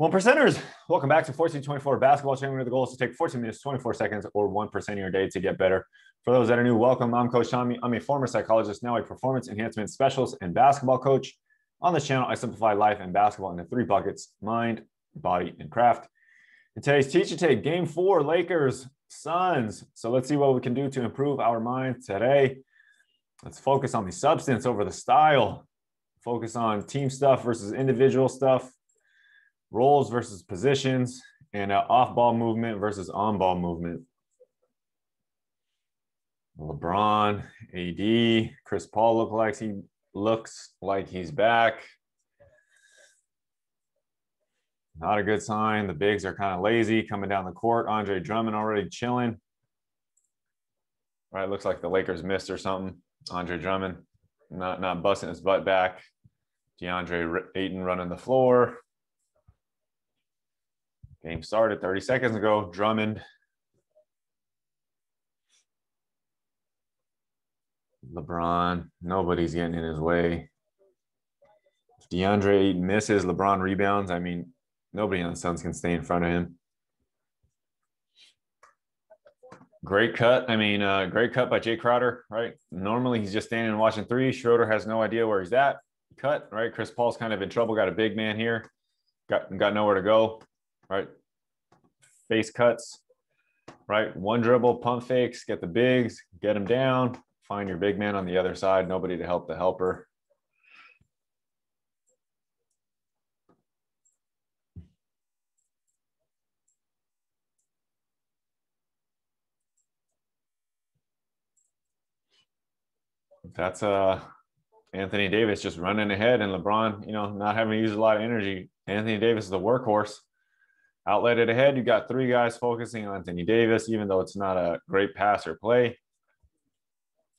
One percenters, welcome back to 1424 Basketball Champion. The goal is to take 14 minutes, 24 seconds, or 1% of your day to get better. For those that are new, welcome. I'm Coach Tommy. I'm a former psychologist, now a performance enhancement specialist and basketball coach. On this channel, I simplify life and basketball into three buckets mind, body, and craft. In today's teaching tape, game four, Lakers, Suns. So let's see what we can do to improve our mind today. Let's focus on the substance over the style, focus on team stuff versus individual stuff roles versus positions, and uh, off ball movement versus on ball movement. LeBron, AD, Chris Paul look like he looks like he's back. Not a good sign. The bigs are kind of lazy coming down the court. Andre Drummond already chilling. Right, looks like the Lakers missed or something. Andre Drummond not not busting his butt back. DeAndre Ayton running the floor. Game started 30 seconds ago. Drummond. LeBron. Nobody's getting in his way. If DeAndre misses, LeBron rebounds. I mean, nobody on the Suns can stay in front of him. Great cut. I mean, uh, great cut by Jae Crowder, right? Normally he's just standing and watching three. Schroeder has no idea where he's at. Cut, right? Chris Paul's kind of in trouble. Got a big man here. Got got nowhere to go right? Face cuts, right? One dribble, pump fakes, get the bigs, get them down, find your big man on the other side, nobody to help the helper. That's uh Anthony Davis just running ahead and LeBron, you know, not having to use a lot of energy. Anthony Davis is the workhorse outlet it ahead. You got three guys focusing on Anthony Davis, even though it's not a great pass or play.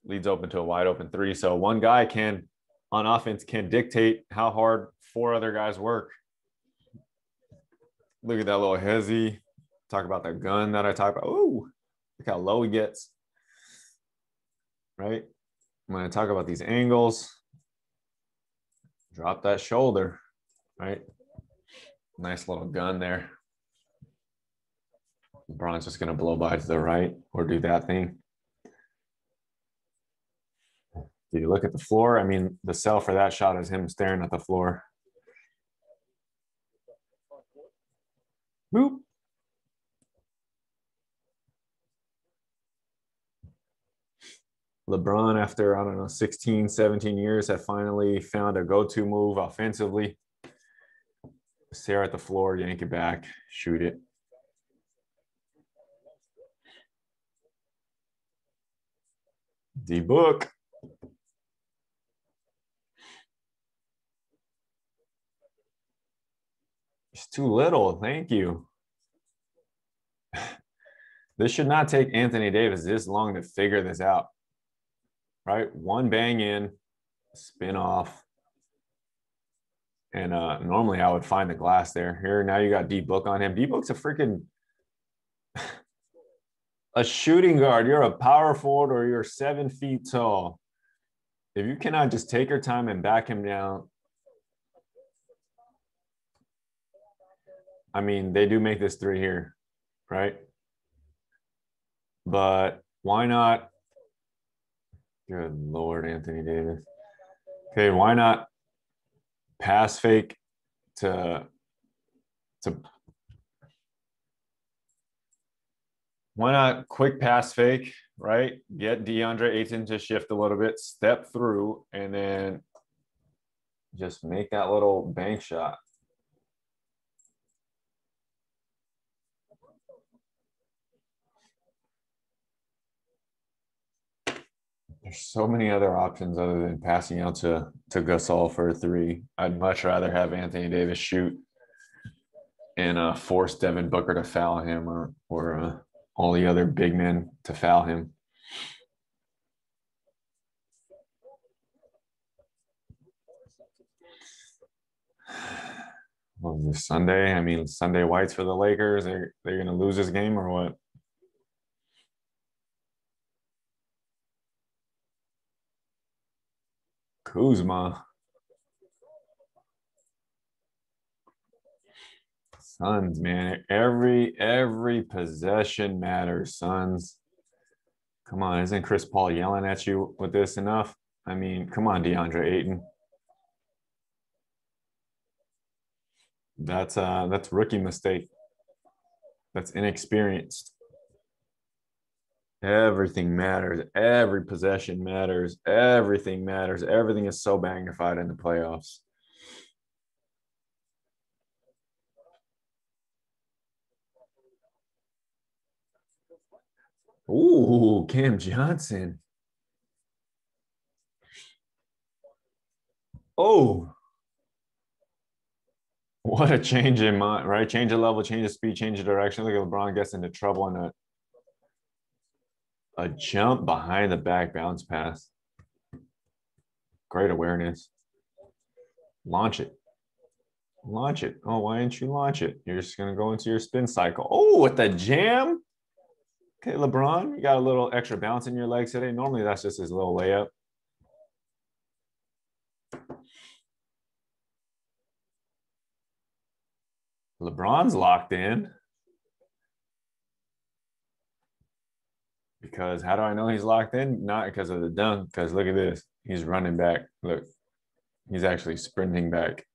Leads open to a wide open three. So one guy can, on offense, can dictate how hard four other guys work. Look at that little hezzy. Talk about that gun that I talk about. Ooh, look how low he gets. Right? Going to talk about these angles. Drop that shoulder. Right? Nice little gun there. LeBron's just going to blow by to the right or do that thing. Do you look at the floor? I mean, the sell for that shot is him staring at the floor. Boop. LeBron, after, I don't know, 16, 17 years, had finally found a go to move offensively. Stare at the floor, yank it back, shoot it. The book. It's too little. Thank you. This should not take Anthony Davis this long to figure this out. Right? One bang in, spin off. And uh, normally I would find the glass there. Here, now you got D book on him. D book's a freaking a shooting guard, you're a power forward or you're seven feet tall. If you cannot just take your time and back him down, I mean, they do make this three here, right? But why not? Good Lord, Anthony Davis. Okay, why not pass fake to to why not quick pass fake, right? Get DeAndre Ayton to shift a little bit, step through, and then just make that little bank shot. There's so many other options other than passing out to, to Gasol for a three. I'd much rather have Anthony Davis shoot and uh, force Devin Booker to foul him or, or uh, all the other big men to foul him. Well, this Sunday, I mean, Sunday whites for the Lakers. They're, they're going to lose this game or what? Kuzma. Suns, man. Every every possession matters, Suns. Come on, isn't Chris Paul yelling at you with this enough? I mean, come on, DeAndre Ayton. That's uh that's rookie mistake. That's inexperienced. Everything matters. Every possession matters. Everything matters. Everything is so magnified in the playoffs. Ooh, Cam Johnson. Oh, what a change in mind, right? Change of level, change of speed, change of direction. Look at LeBron gets into trouble on a a jump behind the back bounce pass. Great awareness. Launch it. Launch it. Oh, why didn't you launch it? You're just gonna go into your spin cycle. Oh, with the jam. Okay, LeBron, you got a little extra bounce in your legs today. Normally that's just his little layup. LeBron's locked in. Because how do I know he's locked in? Not because of the dunk, because look at this. He's running back. Look, he's actually sprinting back.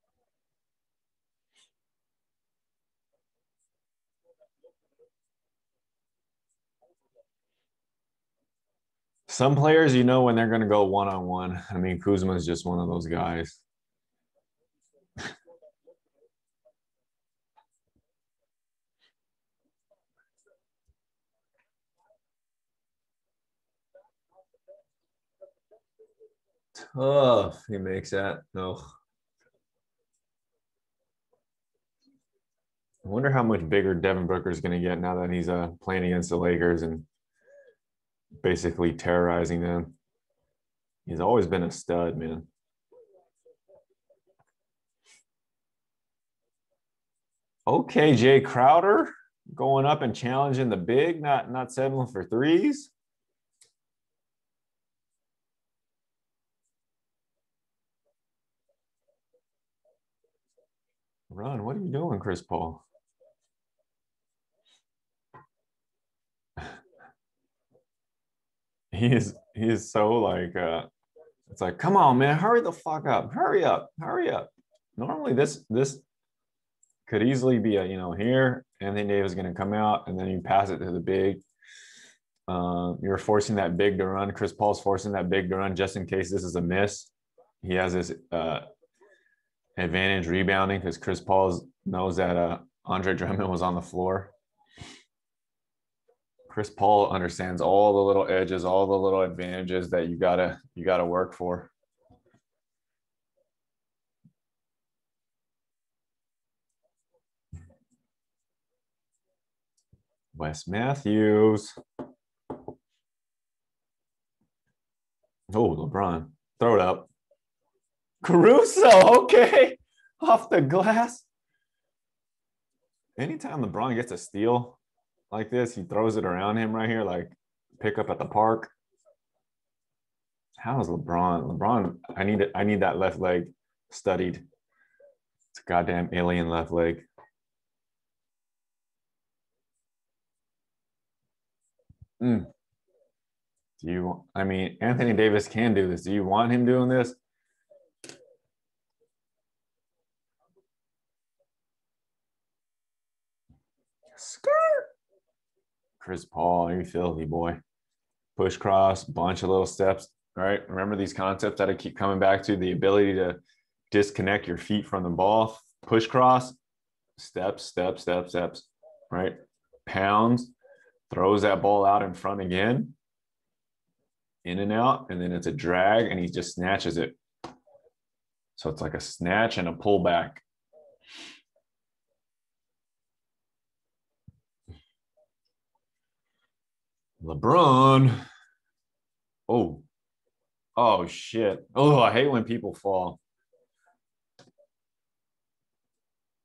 Some players, you know, when they're going to go one on one. I mean, Kuzma is just one of those guys. Tough. He makes that. No. I wonder how much bigger Devin Booker is going to get now that he's uh, playing against the Lakers and basically terrorizing them. He's always been a stud, man. Okay, Jae Crowder going up and challenging the big, not not settling for threes. Run, what are you doing, Chris Paul? He he's so like uh it's like come on man hurry the fuck up hurry up hurry up. Normally this this could easily be a you know here anthony davis is going to come out and then you pass it to the big uh, you're forcing that big to run. Chris paul's forcing that big to run just in case this is a miss. He has this uh, advantage rebounding because chris paul knows that uh, andre drummond was on the floor Chris Paul understands all the little edges, all the little advantages that you gotta you gotta work for. Wes Matthews. Oh, LeBron. Throw it up. Caruso, okay. Off the glass. Anytime LeBron gets a steal, like this. He throws it around him right here, like pick up at the park. How is LeBron? LeBron, I need it. I need that left leg studied. It's a goddamn alien left leg. Mm. Do you? I mean, Anthony Davis can do this. Do you want him doing this? Skirt. Chris Paul, you filthy boy. Push cross, bunch of little steps, right? Remember these concepts that I keep coming back to the ability to disconnect your feet from the ball, push cross, steps, steps, steps, steps, right? Pounds, throws that ball out in front again, in and out, and then it's a drag, and he just snatches it. So it's like a snatch and a pullback. LeBron. Oh. Oh shit. Oh, I hate when people fall.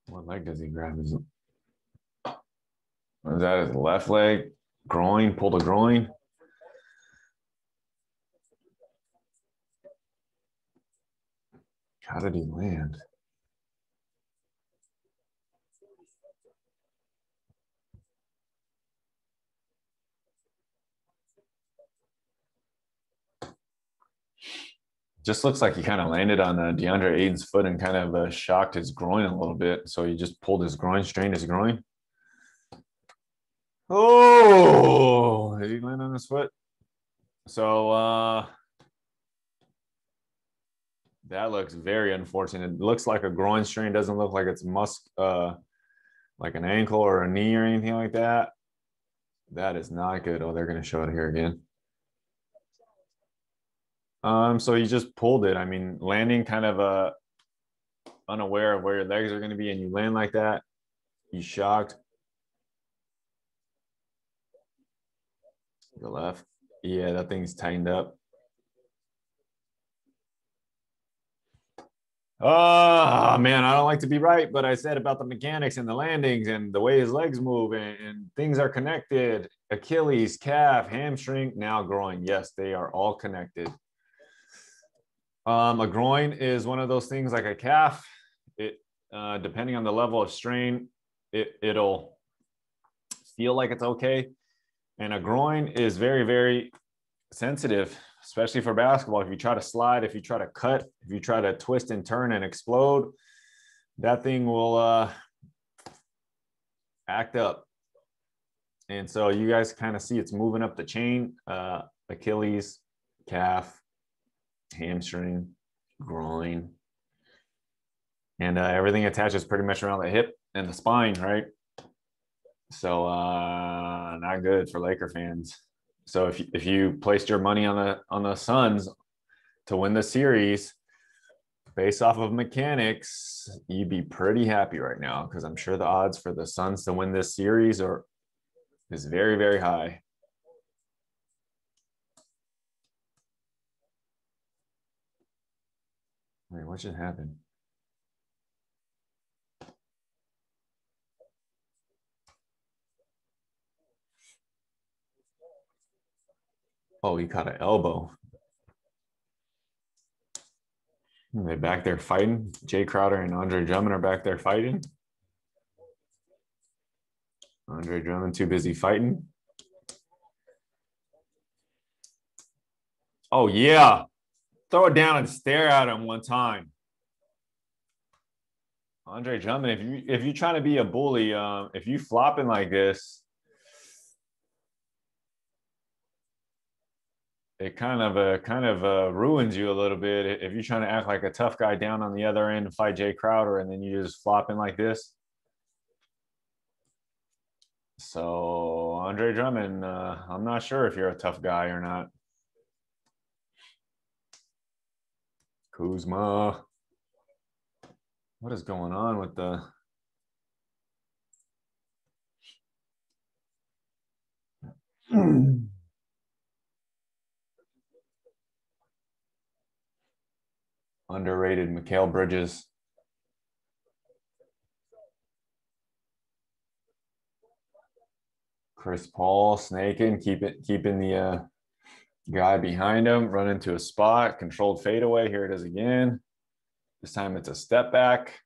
What leg does he grab? Is, that his left leg? Groin, pull the groin. How did he land? Just looks like he kind of landed on uh, DeAndre Ayton's foot and kind of uh, shocked his groin a little bit. So he just pulled his groin, strained his groin. Oh, did he land on his foot? So uh that looks very unfortunate. It looks like a groin strain. Doesn't look like it's musk, uh, like an ankle or a knee or anything like that. That is not good. Oh, they're going to show it here again. Um, so you just pulled it. I mean, landing kind of uh, unaware of where your legs are going to be, and you land like that. You shocked. The left. Yeah, that thing's tightened up. Oh man, I don't like to be right, but I said about the mechanics and the landings and the way his legs move and, and, things are connected. Achilles, calf, hamstring, now groin. Yes, they are all connected. Um, a groin is one of those things like a calf. It uh, depending on the level of strain, it it'll feel like it's okay. And a groin is very, very sensitive especially for basketball. If you try to slide, if you try to cut, if you try to twist and turn and explode, that thing will uh, act up. And so you guys kind of see it's moving up the chain uh, Achilles, calf, hamstring, groin, and uh, everything attaches pretty much around the hip and the spine, right? So, uh, not good for Laker fans. So if you, if you placed your money on the on the Suns to win the series based off of mechanics, you'd be pretty happy right now because I'm sure the odds for the Suns to win this series are is very very high. What just happen? Oh, he caught an elbow. They're back there fighting. Jae Crowder and Andre Drummond are back there fighting. Andre Drummond too busy fighting. Oh yeah. Throw it down and stare at him one time. Andre Drummond, if you if you're trying to be a bully, um, if you flopping like this, it kind of uh, kind of uh, ruins you a little bit if you're trying to act like a tough guy down on the other end and fight Jae Crowder, and then you just flopping like this. So Andre Drummond, uh, I'm not sure if you're a tough guy or not. Kuzma, what is going on with the? underrated Mikal Bridges. Chris Paul snaking, keep it, keeping the uh, guy behind him, run into a spot, controlled fadeaway. Here it is again. This time it's a step back.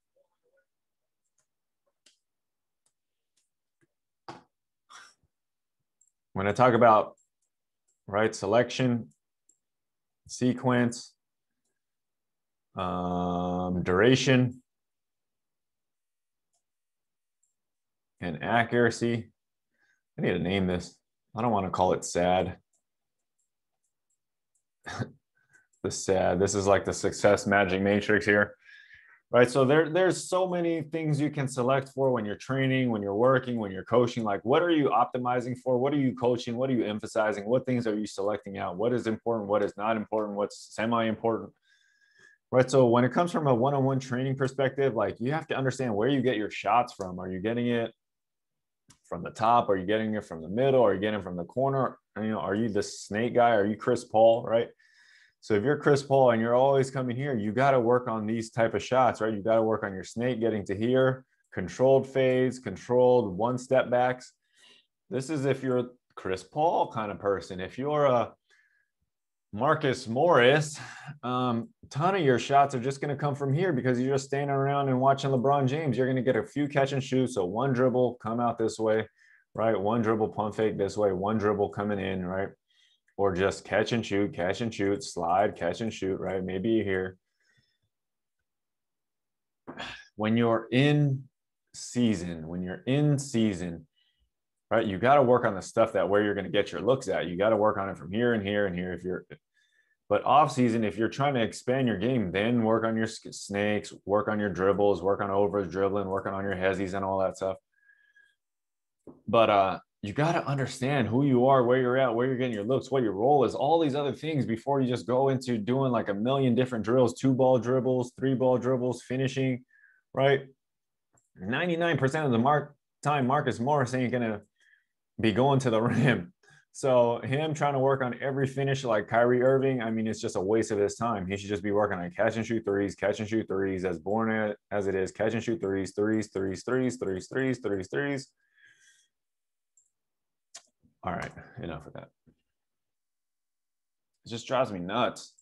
When I talk about right selection, sequence, um, duration, and accuracy. I need to name this. I don't want to call it sad. The sad. This is like the success magic matrix here. Right. So there, there's so many things you can select for when you're training, when you're working, when you're coaching. Like, what are you optimizing for? What are you coaching? What are you emphasizing? What things are you selecting out? What is important? What is not important? What's semi important? Right. So when it comes from a one-on-one training perspective, like you have to understand where you get your shots from. Are you getting it from the top? Are you getting it from the middle? Are you getting it from the corner? You know, are you the snake guy? Are you Chris Paul? Right. So if you're Chris Paul and you're always coming here, you got to work on these type of shots, right? You got to work on your snake getting to here, controlled fades, controlled one step backs. This is if you're Chris Paul kind of person. If you're a Marcus Morris, um, ton of your shots are just going to come from here because you're just standing around and watching LeBron James. You're going to get a few catch and shoot. So one dribble, come out this way, right? One dribble, pump fake this way, one dribble coming in, right? or just catch and shoot, catch and shoot, slide, catch and shoot, right? Maybe here. When you're in season, when you're in season, right, you got to work on the stuff that where you're going to get your looks at. You got to work on it from here and here and here. If you're, but off season, if you're trying to expand your game, then work on your snakes, work on your dribbles, work on overs dribbling, working on your hezzies and all that stuff. But uh, you got to understand who you are, where you're at, where you're getting your looks, what your role is, all these other things before you just go into doing like a million different drills, two ball dribbles, three ball dribbles, finishing, right? 99% of the mark time Marcus Morris ain't gonna be going to the rim. So him trying to work on every finish like Kyrie Irving, I mean, it's just a waste of his time. He should just be working on catch and shoot threes, catch and shoot threes, as born as it is, catch and shoot threes, threes, threes, threes, threes, threes, threes, threes. All right, enough of that. It just drives me nuts.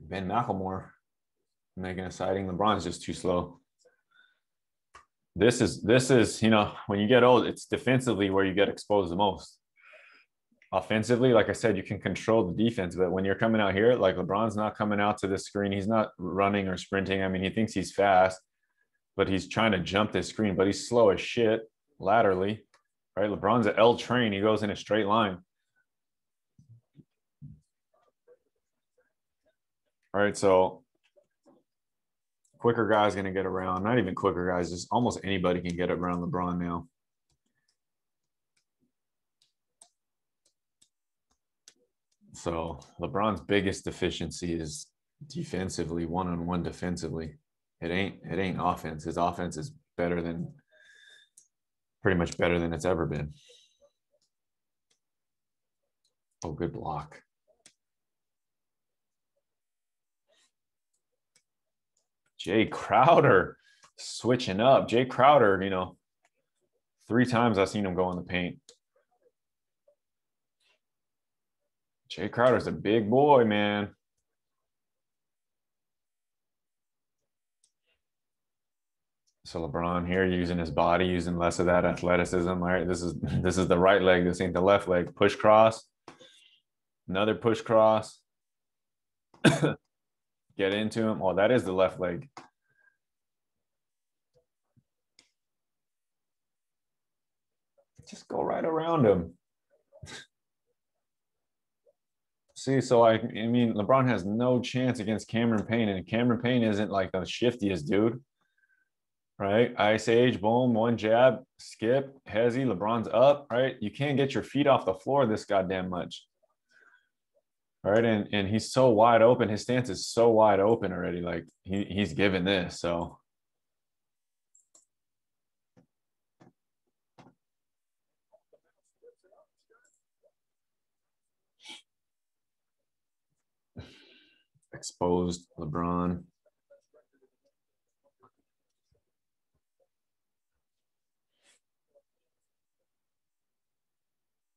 Ben McLemore making a sighting. LeBron's just too slow this is this is you know when you get old it's defensively where you get exposed the most. Offensively like i said you can control the defense but when you're coming out here like lebron's not coming out to the screen. He's not running or sprinting. I mean he thinks he's fast but he's trying to jump this screen but he's slow as shit laterally right? Lebron's an l train. He goes in a straight line. All right so quicker guys going to get around. Not even quicker guys, just almost anybody can get around LeBron now. So LeBron's biggest deficiency is defensively, one-on-one defensively. It ain't it ain't offense. His offense is better than pretty much better than it's ever been. Oh, good block. Jae Crowder switching up. Jae Crowder, you know, three times I've seen him go in the paint. Jae Crowder's a big boy, man. So LeBron here using his body, using less of that athleticism. All right, this is this is the right leg. This ain't the left leg. Push cross. Another push cross. Get into him. Oh, that is the left leg. Just go right around him. See, so I, I mean, LeBron has no chance against Cameron Payne, and Cameron Payne isn't like the shiftiest dude, right? Ice Age, boom, one jab, skip, hezzy, LeBron's up, right? You can't get your feet off the floor this goddamn much. Right. And and he's so wide open. His stance is so wide open already. Like he, he's given this. So exposed LeBron.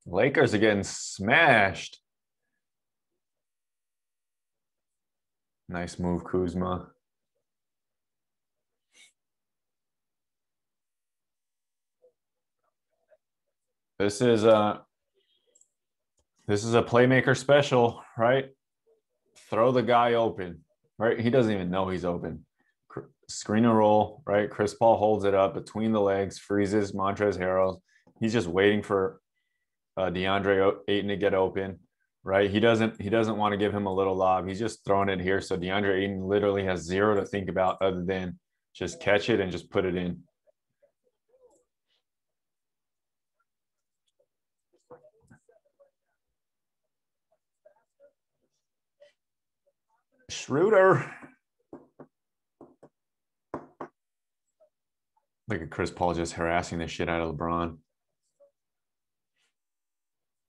Lakers are getting smashed. Nice move, Kuzma. This is a this is a playmaker special, right? Throw the guy open, right? He doesn't even know he's open. Screen and roll, right? Chris Paul holds it up between the legs, freezes Montrezl Harrell. He's just waiting for uh, DeAndre Ayton to get open right? He doesn't he doesn't want to give him a little lob. He's just throwing it here. So DeAndre Ayton literally has zero to think about other than just catch it and just put it in. Schroeder. Look at Chris Paul just harassing the shit out of LeBron.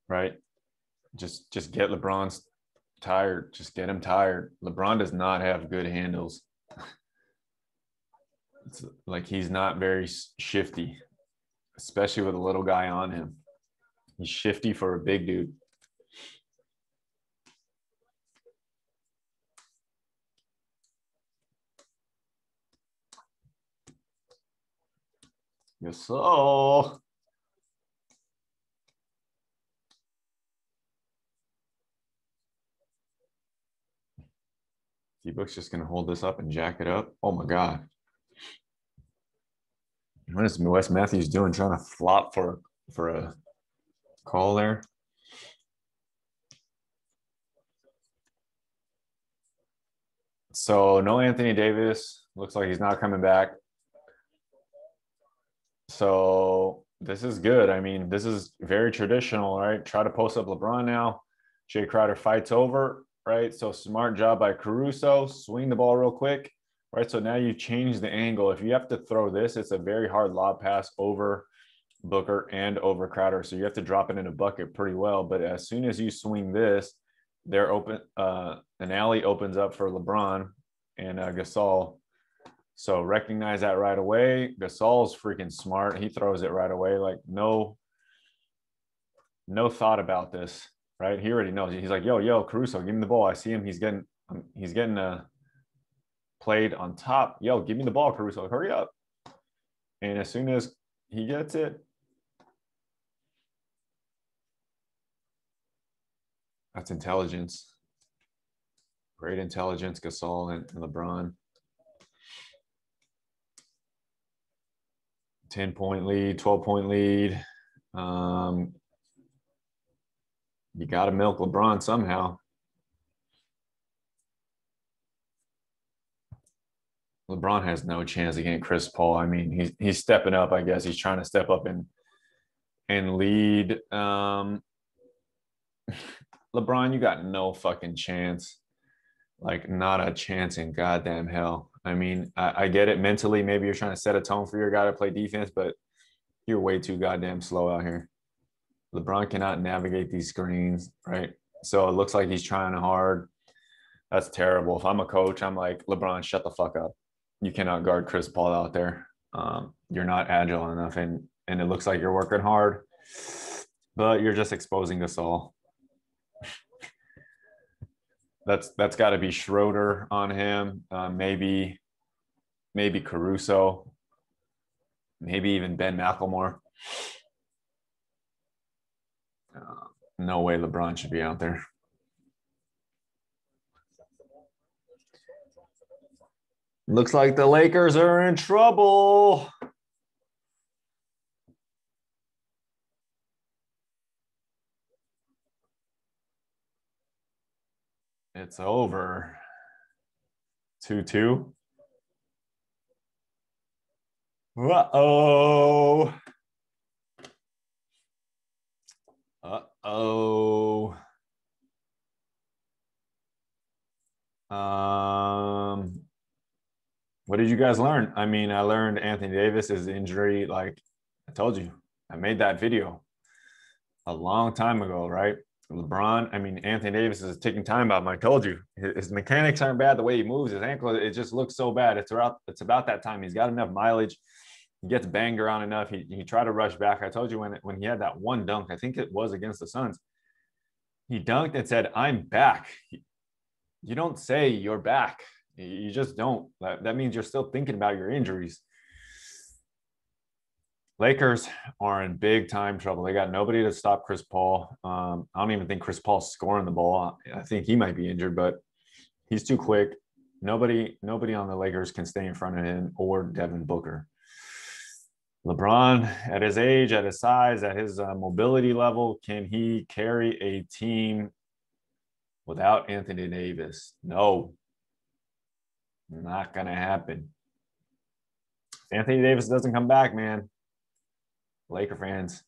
Right? Just just get LeBron's tired. Just get him tired. LeBron does not have good handles. It's like he's not very shifty. especially with a little guy on him. He's shifty for a big dude. Yes, so. D-Book's just going to hold this up and jack it up. Oh, my God. What is Wes Matthews doing? Trying to flop for for a call there. So no Anthony Davis. Looks like he's not coming back. So this is good. I mean, this is very traditional, right? Try to post up LeBron now. Jae Crowder fights over, right? So smart job by Caruso. Swing the ball real quick, right? So now you change the angle. If you have to throw this, it's a very hard lob pass over Booker and over Crowder. So you have to drop it in a bucket pretty well. But as soon as you swing this, they're open. Uh, an alley opens up for LeBron and uh, Gasol. So recognize that right away. Gasol's freaking smart. He throws it right away. Like no, no thought about this. Right? He already knows. He's like, yo, yo, Caruso, give me the ball. I see him. He's getting, um, he's getting uh, played on top. Yo, give me the ball, Caruso. Hurry up. And as soon as he gets it, That's intelligence. Great intelligence, Gasol and LeBron. 10 point lead, 12 point lead. Um, you got to milk LeBron somehow. LeBron has no chance against Chris Paul. I mean, he's he's stepping up. I guess he's trying to step up and and lead. Um, LeBron, you got no fucking chance. Like, not a chance in goddamn hell. I mean, I, I get it mentally. Maybe you're trying to set a tone for your guy to play defense, but you're way too goddamn slow out here. LeBron cannot navigate these screens, right? So it looks like he's trying hard. That's terrible. If I'm a coach, I'm like, LeBron, shut the fuck up. You cannot guard Chris Paul out there. Um, you're not agile enough, and and it looks like you're working hard, but you're just exposing us all that's that's got to be Schroeder on him. Uh, maybe maybe Caruso. Maybe even Ben McLemore. Uh, no way LeBron should be out there. Looks like the Lakers are in trouble. It's over. 2 2. Uh oh. Uh oh. Um, what did you guys learn? I mean, I learned Anthony Davis's injury. Like I told you, I made that video a long time ago, right? LeBron, I mean, Anthony Davis is taking time out. I told you, his mechanics aren't bad. The way he moves, his ankle, it just looks so bad. It's about, it's about that time. He's got enough mileage. He gets banged around enough. He, he tried to rush back. I told you when, when he had that one dunk, I think it was against the Suns. He dunked and said, I'm back. You don't say you're back. You just don't. That, that means you're still thinking about your injuries. Lakers are in big time trouble. They got nobody to stop Chris Paul. Um, I don't even think Chris Paul's scoring the ball. I think he might be injured, but he's too quick. Nobody, nobody on the Lakers can stay in front of him or Devin Booker. LeBron, at his age, at his size, at his uh, mobility level, can he carry a team without Anthony Davis? No, not gonna happen. If Anthony Davis doesn't come back, man, Laker fans,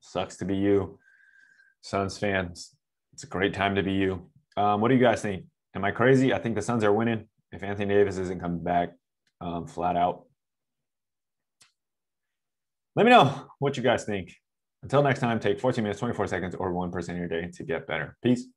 sucks to be you. Suns fans, it's a great time to be you. Um, what do you guys think? Am I crazy? I think the Suns are winning if Anthony Davis isn't coming back um, flat out. Let me know what you guys think. Until next time, take 14 minutes, 24 seconds, or 1% of your day to get better. Peace.